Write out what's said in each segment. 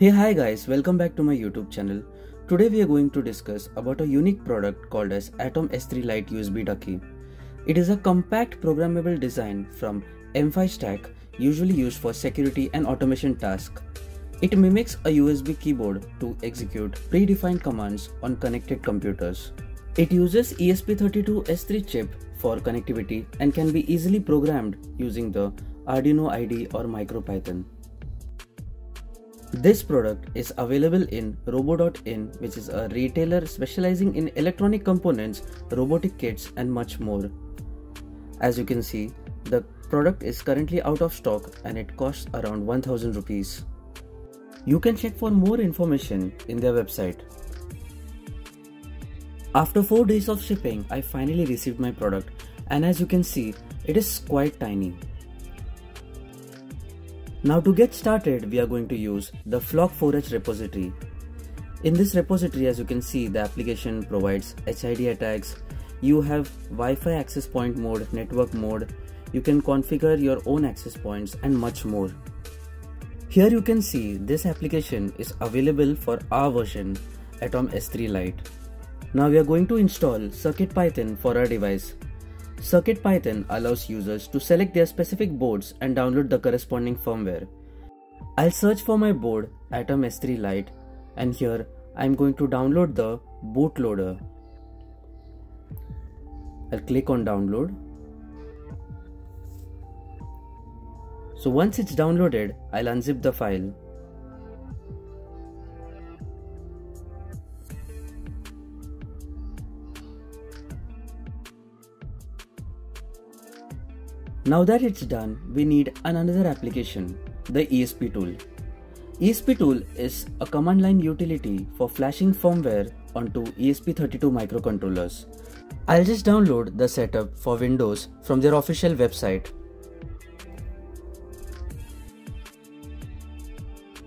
Hey hi guys, welcome back to my YouTube channel. Today we are going to discuss about a unique product called as Atom S3 Lite USB Ducky. It is a compact programmable design from M5Stack usually used for security and automation tasks. It mimics a USB keyboard to execute predefined commands on connected computers. It uses ESP32S3 chip for connectivity and can be easily programmed using the Arduino IDE or MicroPython. This product is available in Robu.in, which is a retailer specializing in electronic components, robotic kits, and much more. As you can see, the product is currently out of stock and it costs around 1000 rupees. You can check for more information in their website. After 4 days of shipping, I finally received my product and as you can see, it is quite tiny. Now to get started, we are going to use the Flock4h repository. In this repository, as you can see, the application provides HID attacks. You have Wi-Fi access point mode, network mode. You can configure your own access points and much more. Here you can see this application is available for our version Atom S3 Lite. Now we are going to install CircuitPython for our device. CircuitPython allows users to select their specific boards and download the corresponding firmware. I'll search for my board Atom S3 Lite and here I'm going to download the bootloader. I'll click on download. So once it's downloaded, I'll unzip the file. Now that it's done, we need another application, the ESP tool. ESP tool is a command line utility for flashing firmware onto ESP32 microcontrollers. I'll just download the setup for Windows from their official website.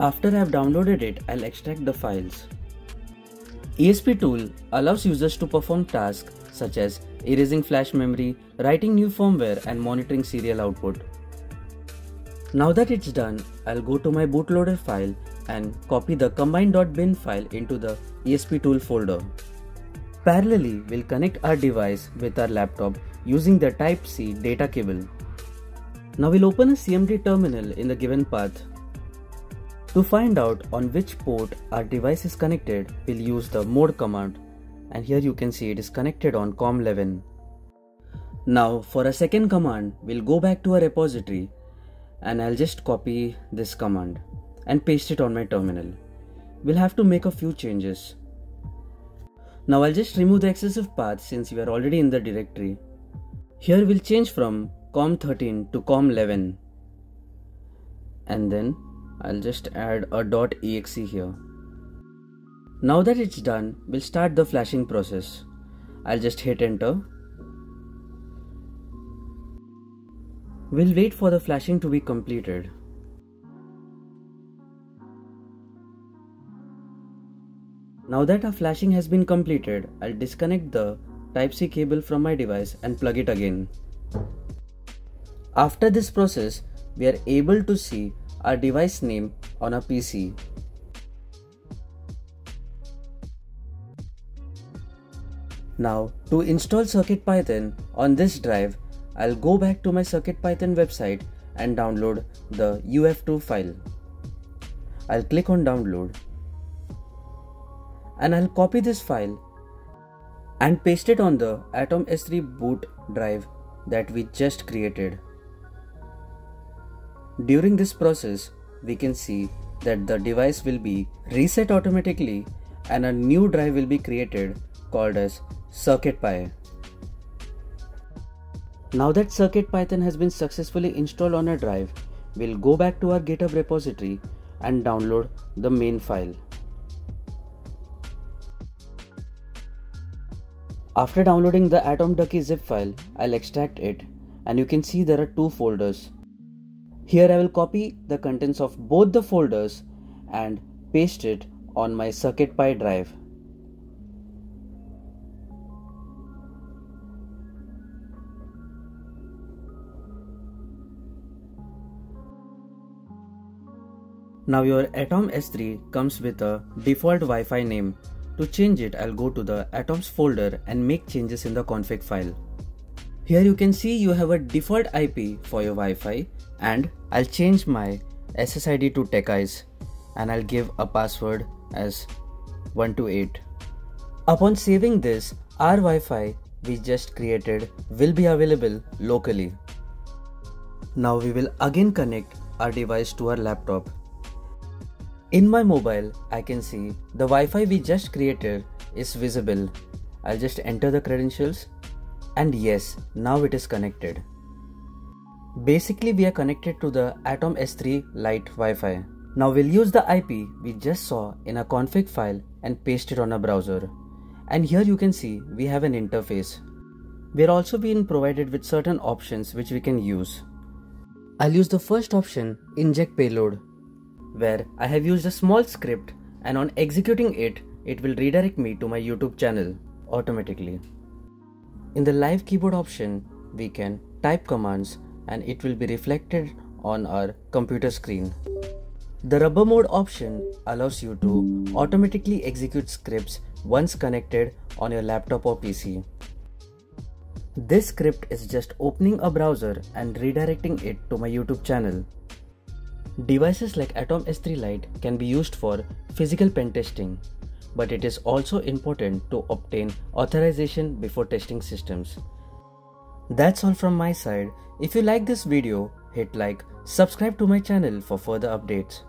After I've downloaded it, I'll extract the files. ESP tool allows users to perform tasks such as erasing flash memory, writing new firmware and monitoring serial output. Now that it's done, I'll go to my bootloader file and copy the combine.bin file into the ESP tool folder. Parallelly, we'll connect our device with our laptop using the Type-C data cable. Now we'll open a CMD terminal in the given path. To find out on which port our device is connected, we'll use the mode command and here you can see it is connected on COM11. Now for a second command, we'll go back to our repository and I'll just copy this command and paste it on my terminal. We'll have to make a few changes. Now I'll just remove the excessive path since we are already in the directory. Here we'll change from COM13 to COM11 and then I'll just add a .exe here. Now that it's done, we'll start the flashing process. I'll just hit enter. We'll wait for the flashing to be completed. Now that our flashing has been completed, I'll disconnect the Type-C cable from my device and plug it again. After this process, we are able to see our device name on a PC Now to install CircuitPython on this drive, I'll go back to my CircuitPython website and download the UF2 file. I'll click on download and I'll copy this file and paste it on the Atom S3 boot drive that we just created. During this process, we can see that the device will be reset automatically and a new drive will be created called as CircuitPy. Now that CircuitPython has been successfully installed on a drive, we'll go back to our GitHub repository and download the main file. After downloading the Atom Ducky zip file, I'll extract it and you can see there are two folders. Here I will copy the contents of both the folders and paste it on my CircuitPy drive. Now your Atom S3 comes with a default Wi-Fi name. To change it, I'll go to the Atoms folder and make changes in the config file. Here you can see you have a default IP for your Wi-Fi and I'll change my SSID to TechEyez and I'll give a password as 128. Upon saving this, our Wi-Fi we just created will be available locally. Now we will again connect our device to our laptop. In my mobile, I can see the Wi-Fi we just created is visible. I'll just enter the credentials and yes, now it is connected. Basically, we are connected to the Atom S3 Lite Wi-Fi. Now we'll use the IP we just saw in a config file and paste it on a browser. And here you can see we have an interface. We're also being provided with certain options which we can use. I'll use the first option inject payload where I have used a small script and on executing it, it will redirect me to my YouTube channel automatically. In the live keyboard option, we can type commands and it will be reflected on our computer screen. The rubber mode option allows you to automatically execute scripts once connected on your laptop or PC. This script is just opening a browser and redirecting it to my YouTube channel. Devices like Atom S3 Lite can be used for physical pen testing, but it is also important to obtain authorization before testing systems. That's all from my side. If you like this video, hit like, subscribe to my channel for further updates.